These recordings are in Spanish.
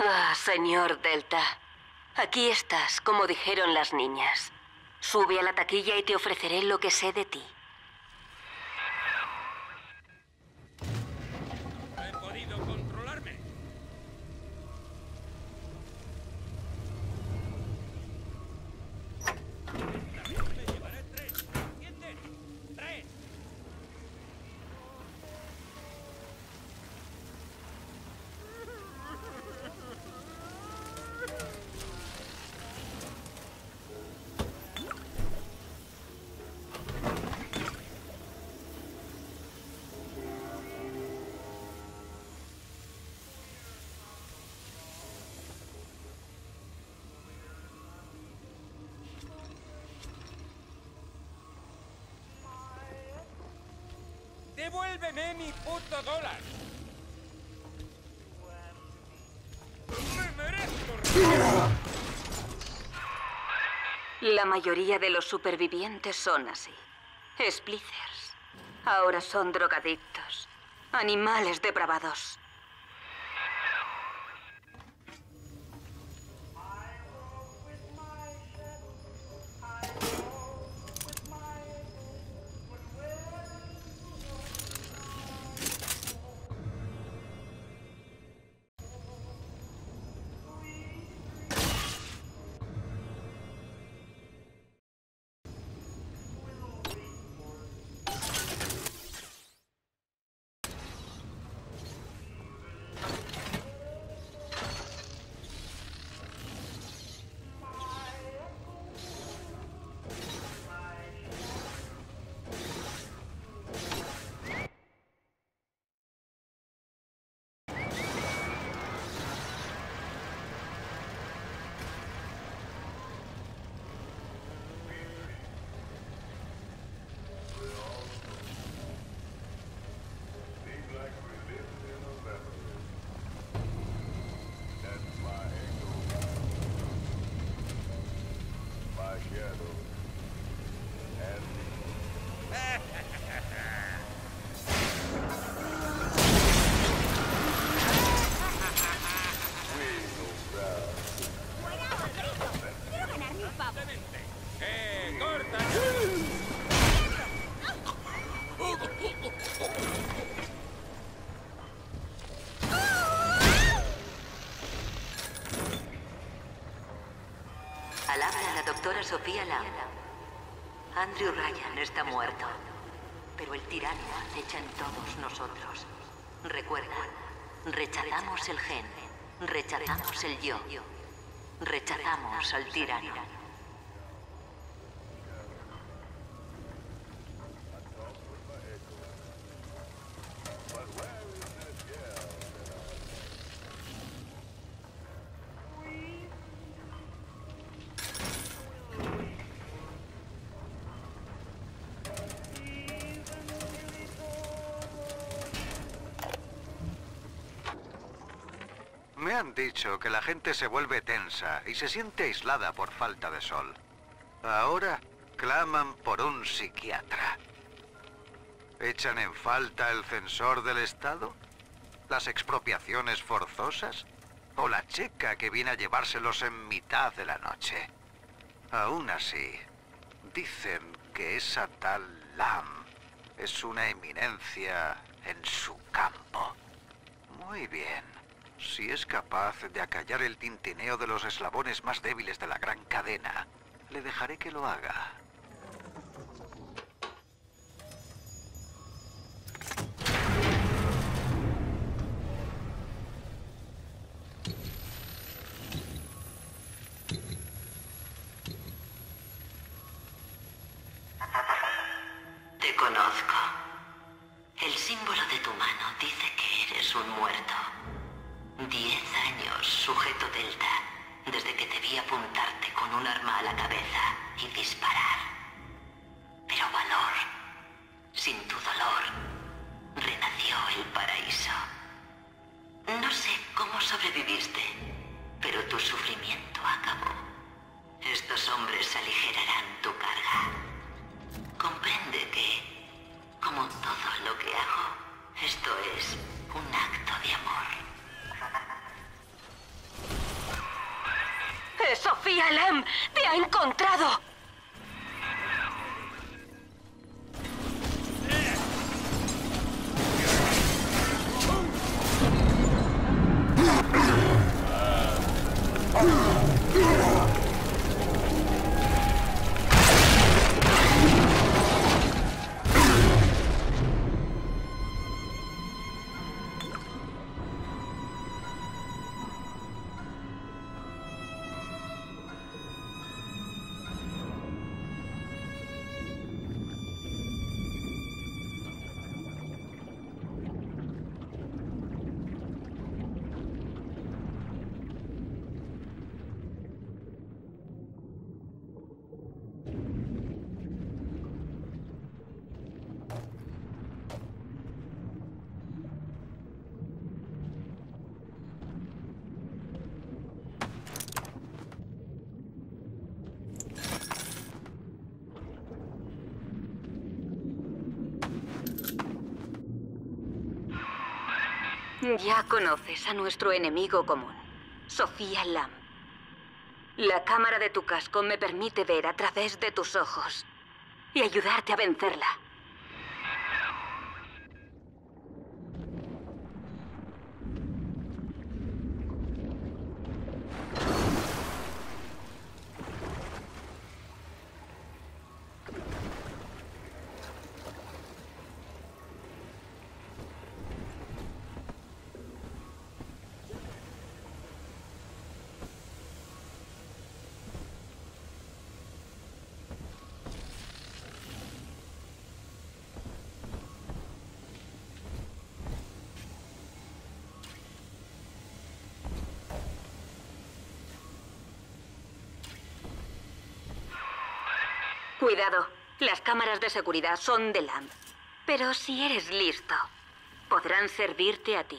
Ah, señor Delta. Aquí estás, como dijeron las niñas. Sube a la taquilla y te ofreceré lo que sé de ti. Devuélveme mi puto dólar. Me merezco. La mayoría de los supervivientes son así. Splicers. Ahora son drogadictos. Animales depravados. Sofía Lam. Andrew Ryan está muerto. Pero el tirano acecha en todos nosotros. Recuerda, rechazamos el gen, rechazamos el yo, rechazamos al tirano. Han dicho que la gente se vuelve tensa y se siente aislada por falta de sol. Ahora claman por un psiquiatra. ¿Echan en falta el censor del Estado? ¿Las expropiaciones forzosas? ¿O la checa que viene a llevárselos en mitad de la noche? Aún así, dicen que esa tal Lam es una eminencia en su campo. Muy bien. Si es capaz de acallar el tintineo de los eslabones más débiles de la gran cadena, le dejaré que lo haga. Ya conoces a nuestro enemigo común, Sofía Lam. La cámara de tu casco me permite ver a través de tus ojos y ayudarte a vencerla. Cuidado, las cámaras de seguridad son de LAMP. Pero si eres listo, podrán servirte a ti.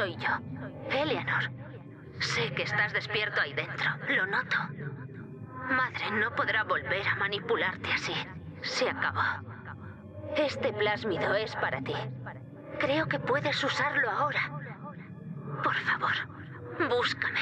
Soy yo, Eleanor. Sé que estás despierto ahí dentro, lo noto. Madre no podrá volver a manipularte así. Se acabó. Este plásmido es para ti. Creo que puedes usarlo ahora. Por favor, búscame.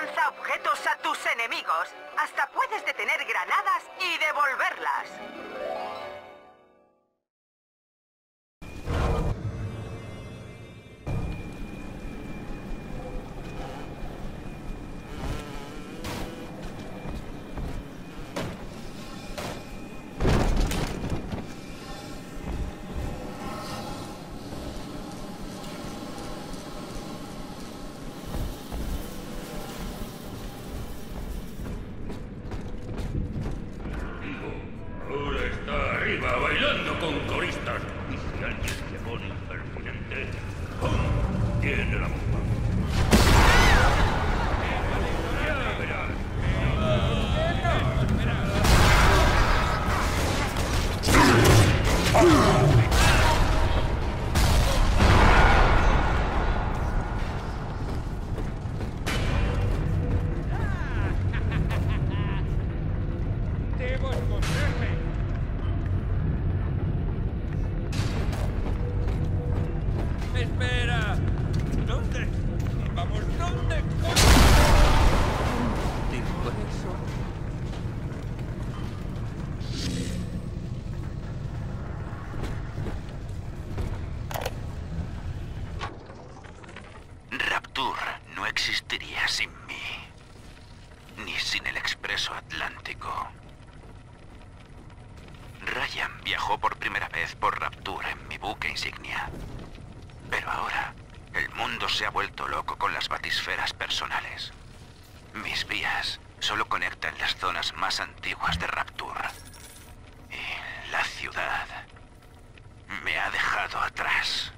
Lanza objetos a tus enemigos. Hasta puedes detener granadas y devolverlas. Por primera vez por Rapture en mi buque insignia. Pero ahora, el mundo se ha vuelto loco con las batisferas personales. Mis vías solo conectan las zonas más antiguas de Rapture. Y la ciudad me ha dejado atrás.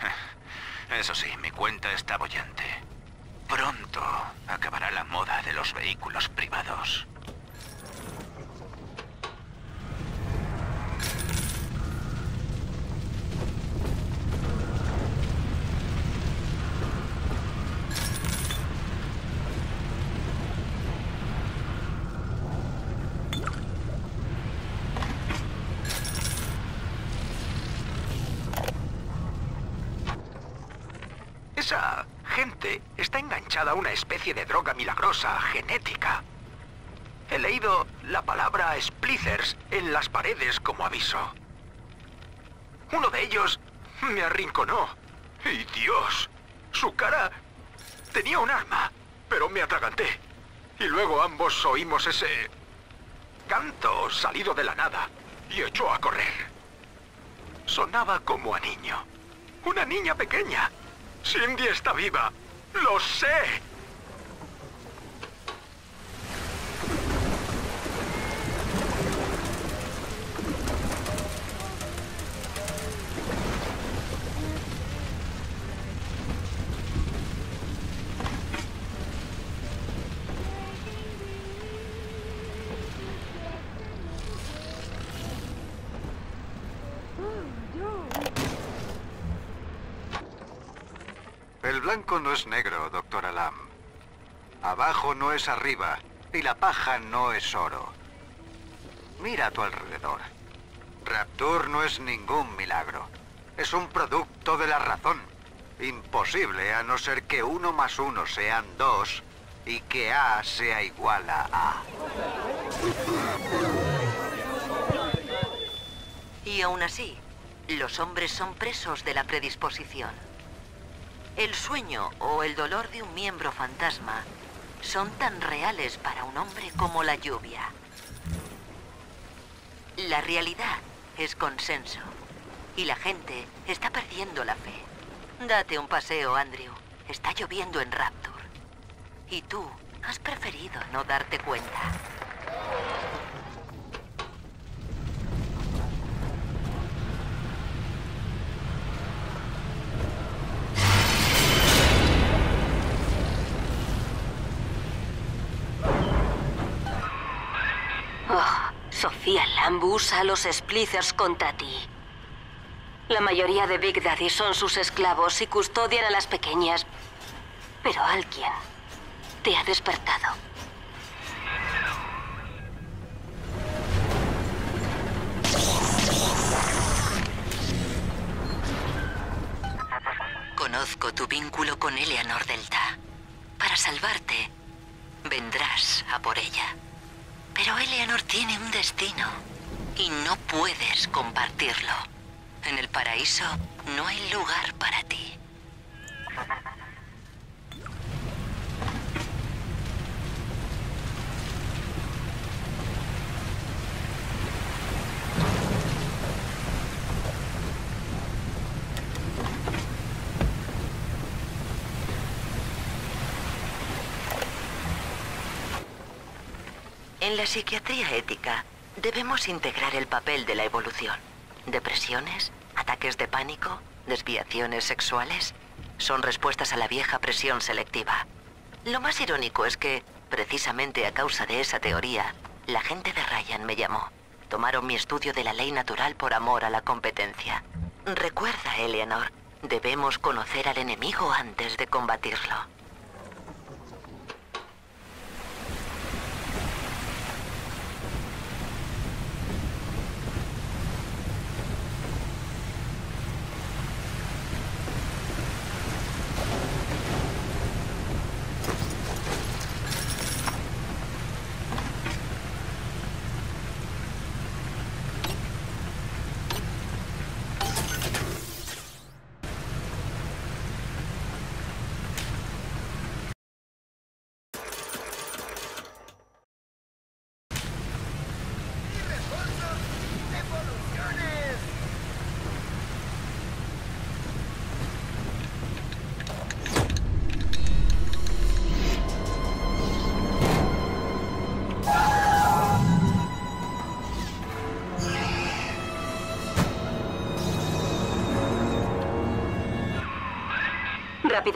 Eso sí, mi cuenta está bollante. Pronto acabará la moda de los vehículos privados. Está enganchada a una especie de droga milagrosa, genética. He leído la palabra splicers en las paredes como aviso. Uno de ellos me arrinconó. Y Dios, su cara tenía un arma, pero me atraganté. Y luego ambos oímos ese canto salido de la nada y echó a correr. Sonaba como a niño. Una niña pequeña. Cindy está viva. Lo sé. El blanco no es negro, doctor Alam. Abajo no es arriba y la paja no es oro. Mira a tu alrededor. Rapture no es ningún milagro. Es un producto de la razón. Imposible a no ser que uno más uno sean dos y que A sea igual a A. Y aún así, los hombres son presos de la predisposición. El sueño o el dolor de un miembro fantasma son tan reales para un hombre como la lluvia. La realidad es consenso y la gente está perdiendo la fe. Date un paseo, Andrew. Está lloviendo en Rapture. Y tú has preferido no darte cuenta. Lamb usa a los Splicers contra ti. La mayoría de Big Daddy son sus esclavos y custodian a las pequeñas. Pero alguien te ha despertado. Conozco tu vínculo con Eleanor Delta. Para salvarte, vendrás a por ella. Pero Eleanor tiene un destino y no puedes compartirlo. En el paraíso no hay lugar para ti. En la psiquiatría ética Debemos integrar el papel de la evolución. Depresiones, ataques de pánico, desviaciones sexuales, son respuestas a la vieja presión selectiva. Lo más irónico es que, precisamente a causa de esa teoría, la gente de Ryan me llamó. Tomaron mi estudio de la ley natural por amor a la competencia. Recuerda, Eleanor, debemos conocer al enemigo antes de combatirlo.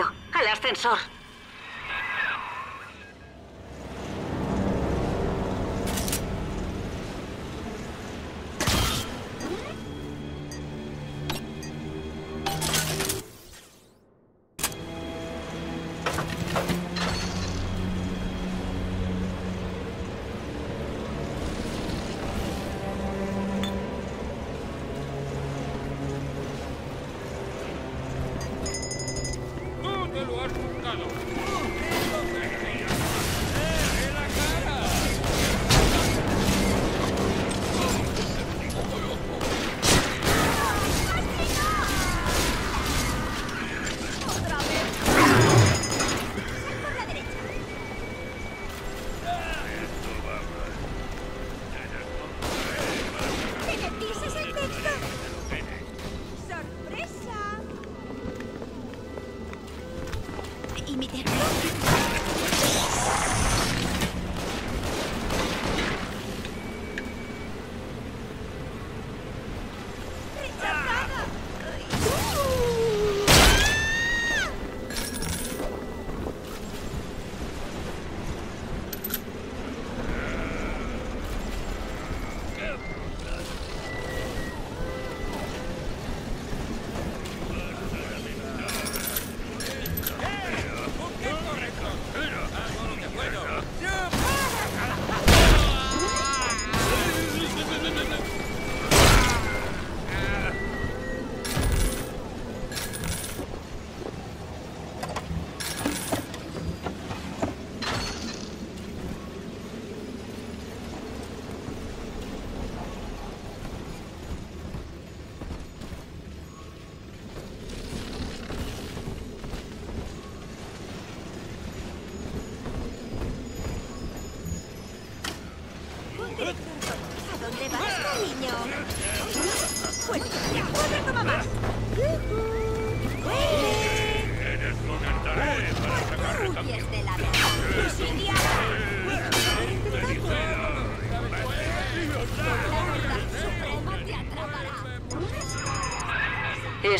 Al ascensor.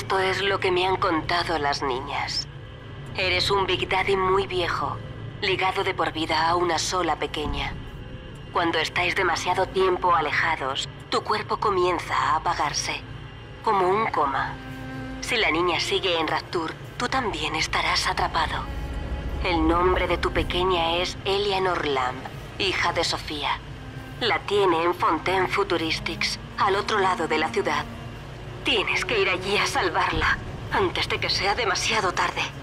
Esto es lo que me han contado las niñas. Eres un Big Daddy muy viejo, ligado de por vida a una sola pequeña. Cuando estáis demasiado tiempo alejados, tu cuerpo comienza a apagarse, como un coma. Si la niña sigue en Rapture, tú también estarás atrapado. El nombre de tu pequeña es Eleanor Lamb, hija de Sofía. La tiene en Fontaine Futuristics, al otro lado de la ciudad. Tienes que ir allí a salvarla, antes de que sea demasiado tarde.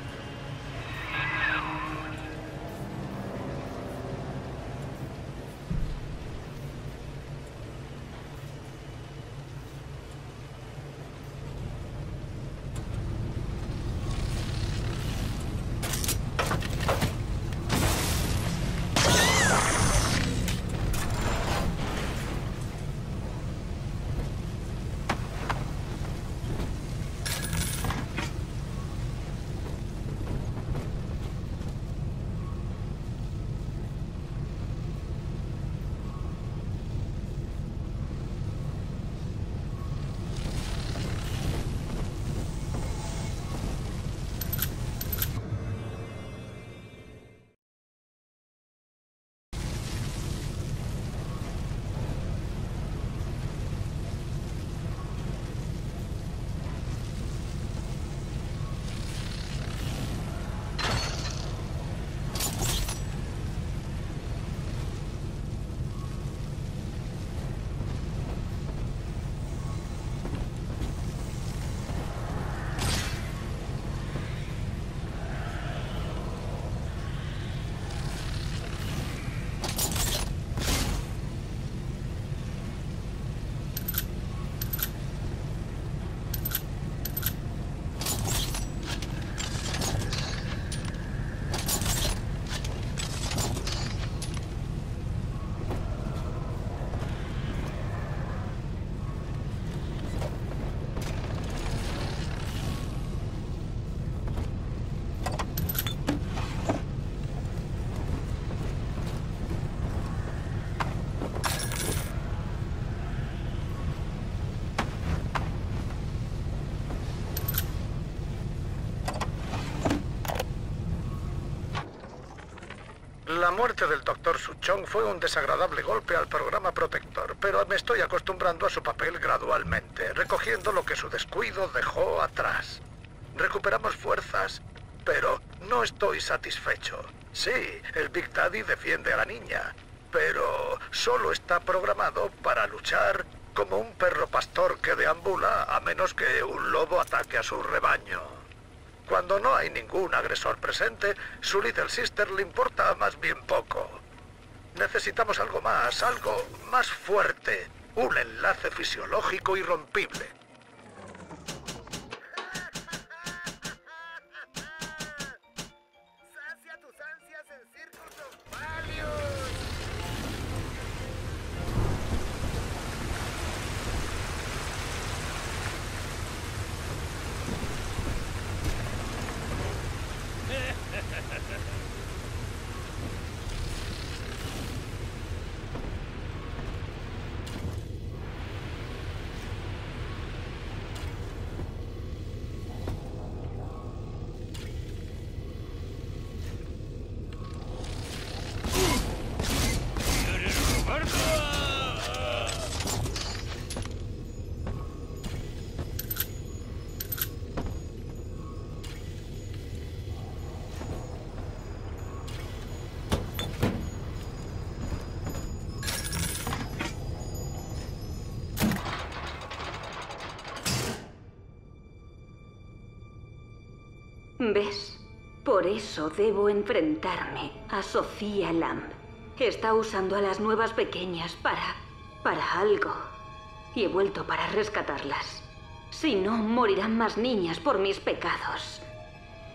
La muerte del Dr. Suchong fue un desagradable golpe al programa protector, pero me estoy acostumbrando a su papel gradualmente, recogiendo lo que su descuido dejó atrás. Recuperamos fuerzas, pero no estoy satisfecho. Sí, el Big Daddy defiende a la niña, pero solo está programado para luchar como un perro pastor que deambula a menos que un lobo ataque a su rebaño. Cuando no hay ningún agresor presente, su Little Sister le importa más bien poco. Necesitamos algo más, algo más fuerte, un enlace fisiológico irrompible. Por eso debo enfrentarme a Sofía Lamb. Está usando a las nuevas pequeñas para... para algo. Y he vuelto para rescatarlas. Si no, morirán más niñas por mis pecados.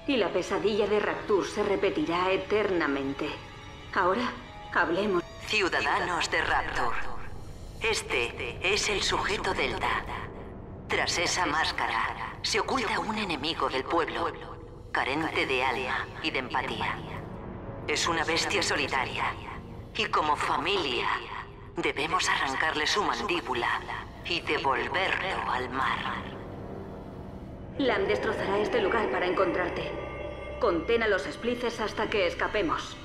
Y la pesadilla de Rapture se repetirá eternamente. Ahora, hablemos. Ciudadanos de Rapture. Este es el sujeto Delta. Tras esa máscara se oculta un enemigo del pueblo, carente de alma y de empatía. Es una bestia solitaria. Y como familia, debemos arrancarle su mandíbula y devolverlo al mar. Lam destrozará este lugar para encontrarte. Contén a los splices hasta que escapemos.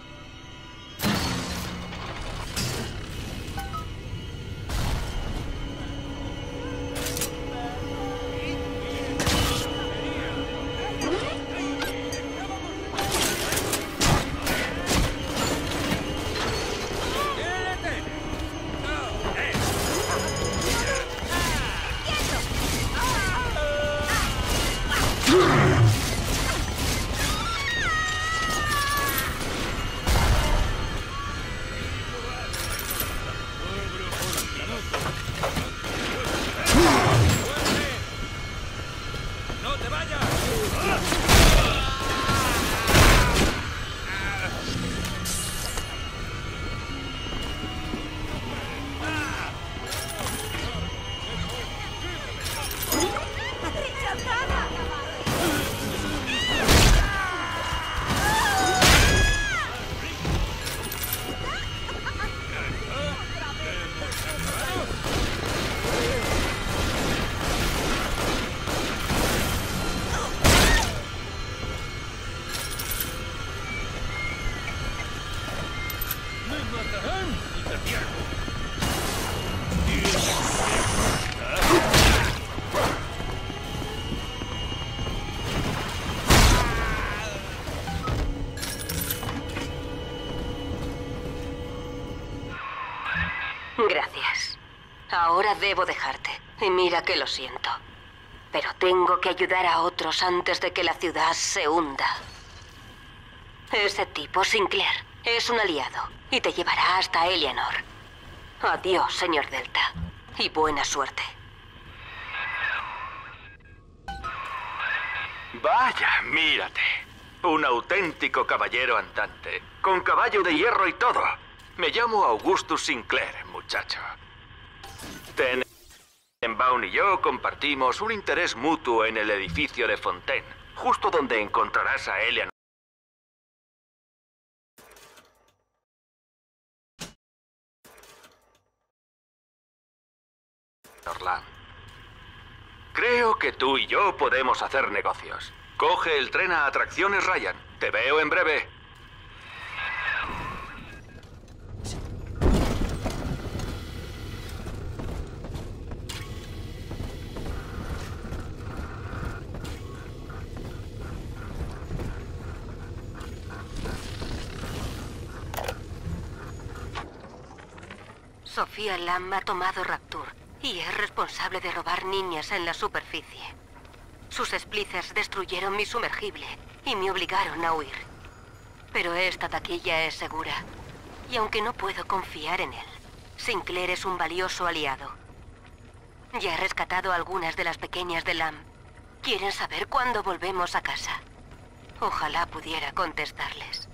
Debo dejarte. Y mira que lo siento. Pero tengo que ayudar a otros antes de que la ciudad se hunda. Ese tipo, Sinclair, es un aliado y te llevará hasta Eleanor. Adiós, señor Delta. Y buena suerte. Vaya, mírate. Un auténtico caballero andante. Con caballo de hierro y todo. Me llamo Augustus Sinclair, muchacho. Tenenbaum y yo compartimos un interés mutuo en el edificio de Fontaine, justo donde encontrarás a Eleanor. Orlán. Creo que tú y yo podemos hacer negocios. Coge el tren a atracciones Ryan. Te veo en breve. Sofía Lam ha tomado Rapture y es responsable de robar niñas en la superficie. Sus Splicers destruyeron mi sumergible y me obligaron a huir. Pero esta taquilla es segura. Y aunque no puedo confiar en él, Sinclair es un valioso aliado. Ya he rescatado a algunas de las pequeñas de Lam. Quieren saber cuándo volvemos a casa. Ojalá pudiera contestarles.